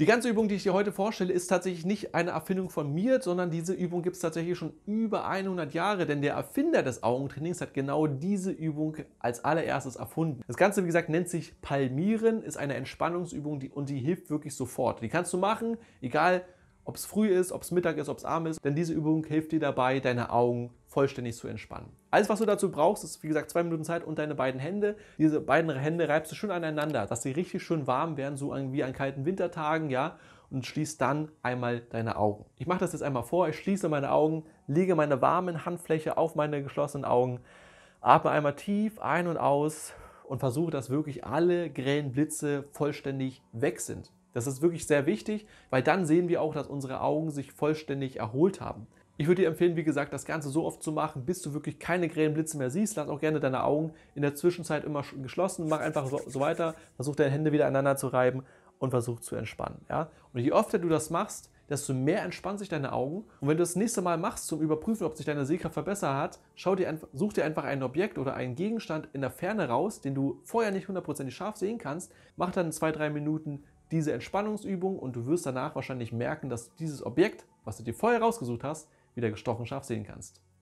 Die ganze Übung, die ich dir heute vorstelle, ist tatsächlich nicht eine Erfindung von mir, sondern diese Übung gibt es tatsächlich schon über 100 Jahre, denn der Erfinder des Augentrainings hat genau diese Übung als allererstes erfunden. Das Ganze, wie gesagt, nennt sich Palmieren, ist eine Entspannungsübung die, und die hilft wirklich sofort. Die kannst du machen, egal ob es früh ist, ob es Mittag ist, ob es Abend ist, denn diese Übung hilft dir dabei, deine Augen vollständig zu entspannen. Alles, was du dazu brauchst, ist wie gesagt zwei Minuten Zeit und deine beiden Hände. Diese beiden Hände reibst du schön aneinander, dass sie richtig schön warm werden, so wie an kalten Wintertagen, ja, und schließt dann einmal deine Augen. Ich mache das jetzt einmal vor, ich schließe meine Augen, lege meine warmen Handfläche auf meine geschlossenen Augen, atme einmal tief ein und aus und versuche, dass wirklich alle grellen Blitze vollständig weg sind. Das ist wirklich sehr wichtig, weil dann sehen wir auch, dass unsere Augen sich vollständig erholt haben. Ich würde dir empfehlen, wie gesagt, das Ganze so oft zu machen, bis du wirklich keine grellen Blitze mehr siehst. Lass auch gerne deine Augen in der Zwischenzeit immer geschlossen. Mach einfach so, weiter. Versuch deine Hände wieder aneinander zu reiben und versuch zu entspannen. Ja? Und je öfter du das machst, desto mehr entspannen sich deine Augen. Und wenn du das nächste Mal machst, zum Überprüfen, ob sich deine Sehkraft verbessert hat, schau dir such dir einfach ein Objekt oder einen Gegenstand in der Ferne raus, den du vorher nicht hundertprozentig scharf sehen kannst. Mach dann zwei, drei Minuten diese Entspannungsübung und du wirst danach wahrscheinlich merken, dass dieses Objekt, was du dir vorher rausgesucht hast, wieder gestochen scharf sehen kannst.